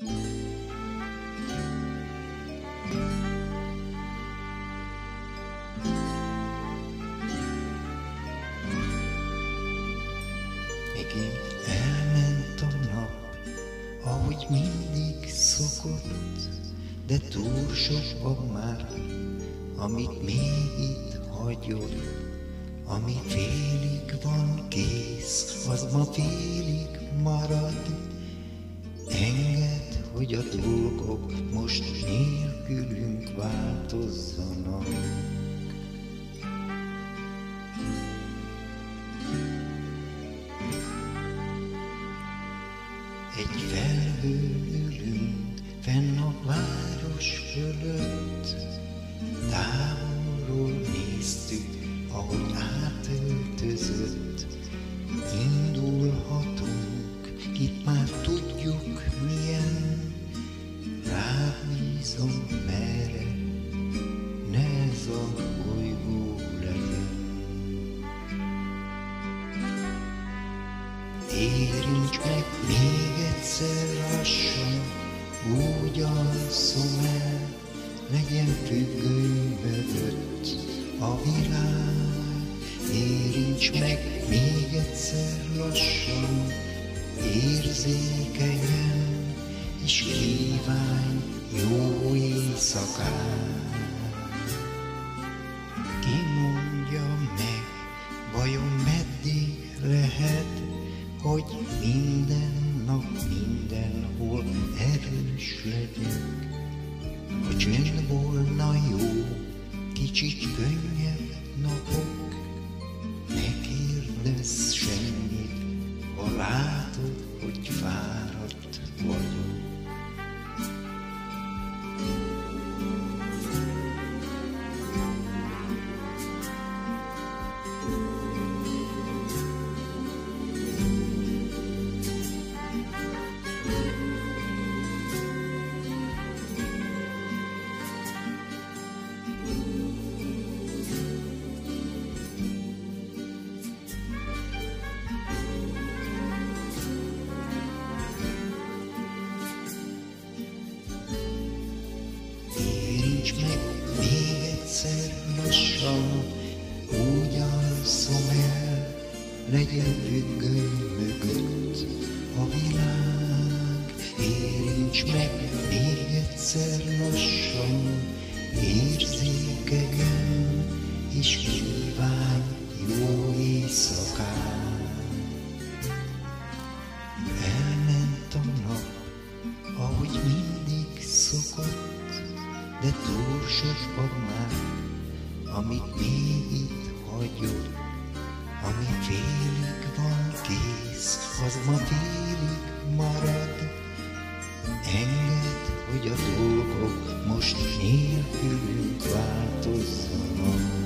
Megint elment a nap, ahogy mindig szokott, de túl sok már, amit még itt hagyott, ami félig van kész, az ma félig marad. Enged, hogy a dolgok most nélkülünk változzanak. Egy felhő ülünk fenn a város fölött, távolról néztük, ahogy átöltözött. Indulhatunk, itt már tudjuk milyen, Érints meg még egyszer lassan, úgy alszom el, legyen függő mögött a világ. Érints meg még egyszer lassan, érzékenyen, és kívánj jó éjszakát. Ki mondja meg, vajon meddig lehet, hogy minden nap mindenhol erős legyek? Ha csend volna jó, kicsit könnyebb Meg még egyszer lassan, úgy alszom el, legyen függő mögött a világ. Érints meg még egyszer lassan, érzékegen, és kívánj jó éjszakát. Elment a nap, ahogy mindig szokott, de túl van már, amit még itt hagyott, ami félig van kész, az ma félig marad. Engedd, hogy a dolgok most nélkülünk változzanak.